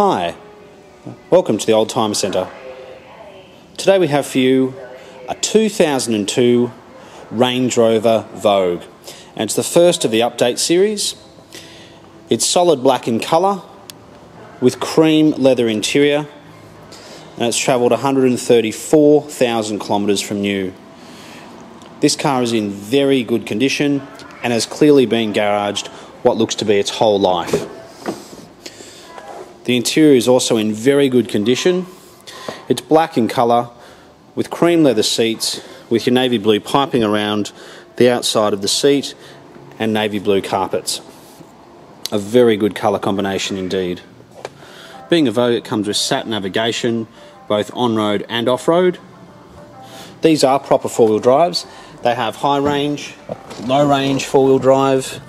Hi, welcome to the Oldtimer Centre. Today we have for you a 2002 Range Rover Vogue, and it's the first of the update series. It's solid black in colour with cream leather interior, and it's travelled 134,000 kilometres from new. This car is in very good condition and has clearly been garaged what looks to be its whole life. The interior is also in very good condition. It's black in colour with cream leather seats with your navy blue piping around the outside of the seat and navy blue carpets. A very good colour combination indeed. Being a Vogue, it comes with sat navigation, both on-road and off-road. These are proper four-wheel drives. They have high range, low range four-wheel drive,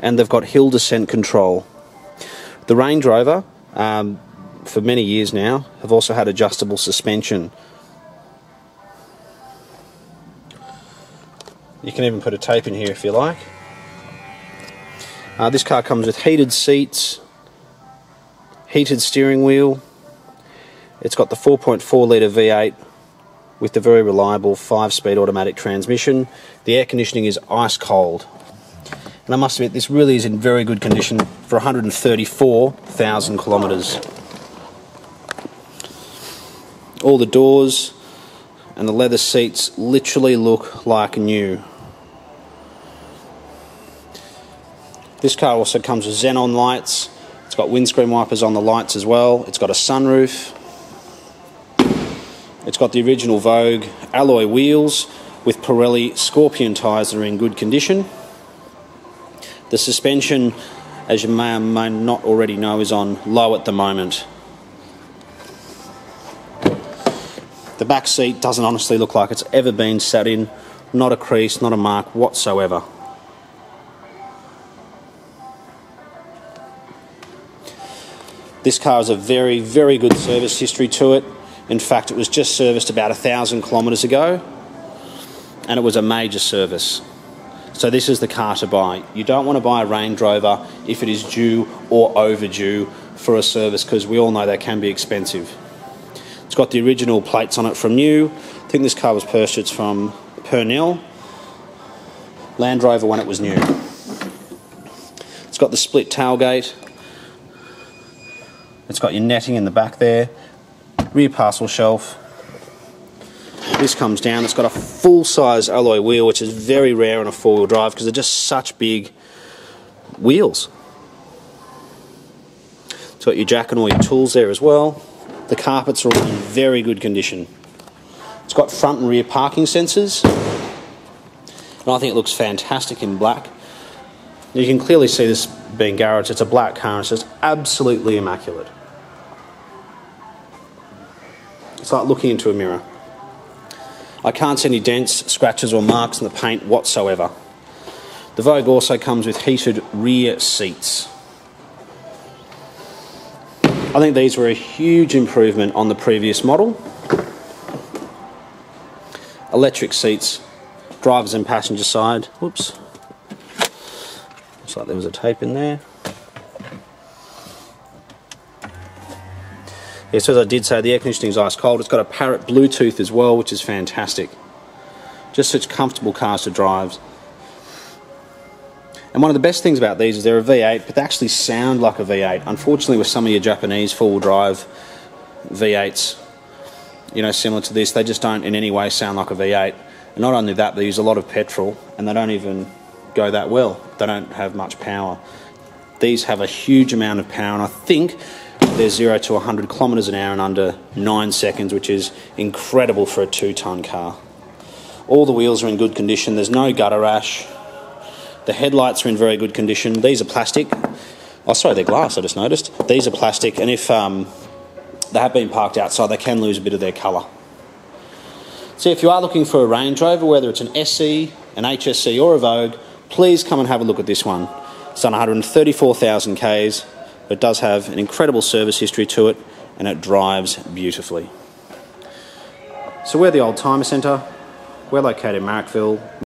and they've got hill descent control. The Range Rover um, for many years now, have also had adjustable suspension. You can even put a tape in here if you like. Uh, this car comes with heated seats, heated steering wheel. It's got the 4.4 litre V8 with the very reliable 5 speed automatic transmission. The air conditioning is ice cold. And I must admit, this really is in very good condition for 134,000 kilometres. All the doors and the leather seats literally look like new. This car also comes with xenon lights. It's got windscreen wipers on the lights as well. It's got a sunroof. It's got the original Vogue alloy wheels with Pirelli Scorpion tyres that are in good condition. The suspension, as you may or may not already know, is on low at the moment. The back seat doesn't honestly look like it's ever been sat in, not a crease, not a mark whatsoever. This car has a very, very good service history to it. In fact, it was just serviced about a thousand kilometres ago, and it was a major service. So this is the car to buy. You don't want to buy a Range Rover if it is due or overdue for a service because we all know they can be expensive. It's got the original plates on it from new. I think this car was purchased from Purnell Land Rover when it was new. It's got the split tailgate. It's got your netting in the back there. Rear parcel shelf this comes down. It's got a full-size alloy wheel, which is very rare on a four-wheel drive because they're just such big wheels. It's got your jack and all your tools there as well. The carpets are all in very good condition. It's got front and rear parking sensors. And I think it looks fantastic in black. You can clearly see this being garaged. It's a black car. It's just absolutely immaculate. It's like looking into a mirror. I can't see any dents, scratches or marks in the paint whatsoever. The Vogue also comes with heated rear seats. I think these were a huge improvement on the previous model. Electric seats, drivers and passenger side. Whoops. Looks like there was a tape in there. Yes, as I did say, the air conditioning is ice cold. It's got a Parrot Bluetooth as well, which is fantastic. Just such comfortable cars to drive. And one of the best things about these is they're a V8, but they actually sound like a V8. Unfortunately, with some of your Japanese four-wheel drive V8s, you know, similar to this, they just don't in any way sound like a V8. And not only that, they use a lot of petrol, and they don't even go that well. They don't have much power. These have a huge amount of power, and I think they're 0 to 100 kilometres an hour in under 9 seconds, which is incredible for a 2 tonne car. All the wheels are in good condition, there's no gutter rash. The headlights are in very good condition. These are plastic. Oh, sorry, they're glass, I just noticed. These are plastic, and if um, they have been parked outside, they can lose a bit of their colour. So, if you are looking for a Range Rover, whether it's an SE, an HSE, or a Vogue, please come and have a look at this one. It's done 134,000 Ks. It does have an incredible service history to it and it drives beautifully. So we're the Oldtimer Centre. We're located in Marrickville,